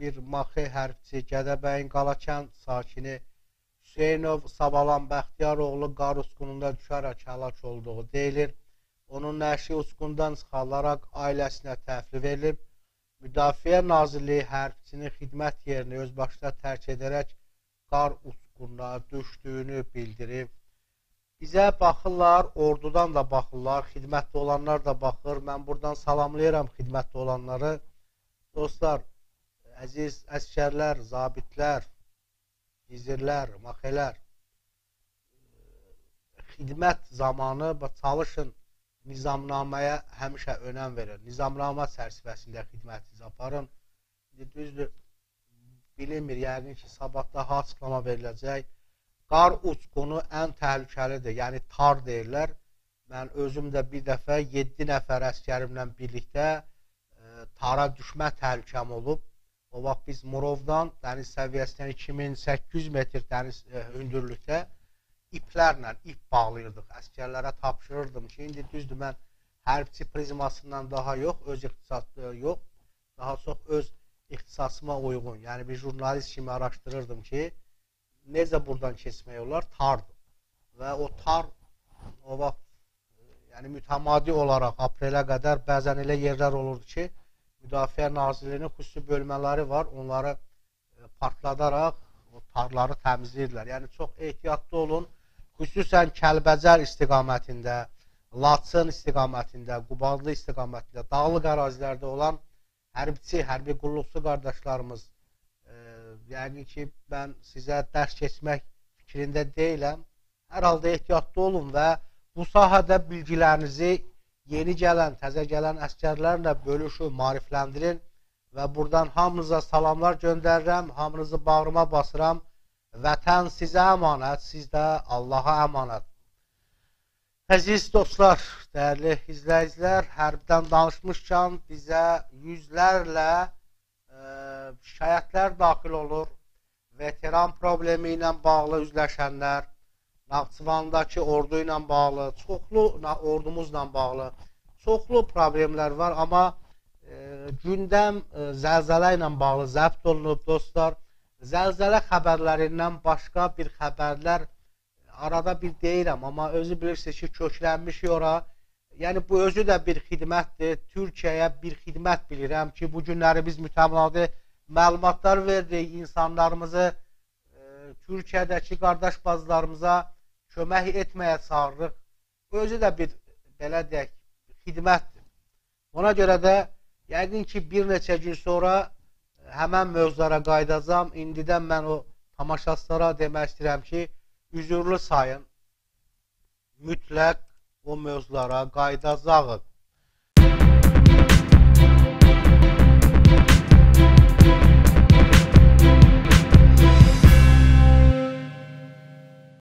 bir Maxi hərbçi, Gədəbəyin Qalakən sakini Hüseynov Sabalan Bəxtiyaroğlu qar uçqununda düşərək həlak olduğu deyilir. Onun nəşi uçqundan çıxarılaraq ailəsinə təhvil verilib. Müdafiə Nazirliyi hərbçinin xidmət yerini özbaşına tərk edərək qar uçqununa düşdüyünü bildirib. Bizə baxırlar, ordudan da baxırlar, xidmətdə olanlar da baxır. Mən buradan salamlayıram xidmətdə olanları. Dostlar, əziz əskərlər, zabitlər, vizirlər, maxelər, xidmət zamanı çalışın nizamnaməyə həmişə önəm verin. Nizamnamə çərçivəsində xidmətinizi aparın. Düzdür, bilinmir, yəqin ki, sabah daha açıqlama veriləcək. Qar uçqunu ən təhlükəlidir, yəni tar deyirlər. Mən özüm də bir dəfə 7 nəfər əskərimlə birlikdə tara düşmə təhlükəm olub. O vaxt biz Murovdan dəniz səviyyəsindən 2800 metr dəniz e, hündürlükdə iplərlə ip bağlayırdıq. Əskərlərə tapşırırdım ki, indi düzdür mən hərbçi prizmasından daha yox, öz ixtisaslı yox, daha çox öz ixtisasıma uyğun. Yəni bir jurnalist kimi araşdırırdım ki, necə buradan keçmək olar? Tardır. Və o tar o vaxt yəni mütəmadi olaraq aprelə qədər bəzən elə yerlər olurdu ki, Müdafiə Nazirliyinin xüsusi bölmələri var. Onları e, partladaraq o tarları təmizləyirlər. Yəni çox ehtiyatlı olun. Xüsusən Kəlbəcər istiqamətində, Laçın istiqamətində, Qubadlı istiqamətində, dağlıq ərazilərdə olan hərbçi, hərbi qulluqçu qardaşlarımız e, yəni ki, mən sizə dərs keçmək fikrində deyiləm. Hər halda ehtiyatlı olun və bu sahədə bilgilərinizi yeni gələn, təzə gələn əskərlərlə bölüşün, marifləndirin və buradan hamınıza salamlar göndərirəm, hamınızı bağrıma basıram. Vətən sizə əmanət, siz də Allaha əmanət. Əziz dostlar, dəyərli izləyicilər, hərbdən danışmışkən bizə yüzlərlə e, şikayətlər daxil olur. Veteran problemi ilə bağlı üzləşənlər, Naxçıvandakı ordu ilə bağlı, çoxlu ordumuzla bağlı çoxlu problemlər var, amma e, gündəm e, zəlzələ ilə bağlı zəbt olunub dostlar. Zəlzələ xəbərlərindən başqa bir xəbərlər arada bir deyirəm, amma özü bilirsiniz ki, köklənmişik ora. Yəni bu özü də bir xidmətdir. Türkiyəyə bir xidmət bilirəm ki, bu günləri biz mütəmadi məlumatlar verdik insanlarımızı e, Türkiyədəki qardaş bazılarımıza kömək etməyə çağırırıq. Bu özü də bir belə deyək, xidmətdir. Ona görə də yəqin ki, bir neçə gün sonra həmən mövzulara qaydacam. İndidən mən o tamaşaçılara demək istəyirəm ki, üzürlü sayın, mütləq o mövzulara qaydacağıq.